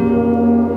Música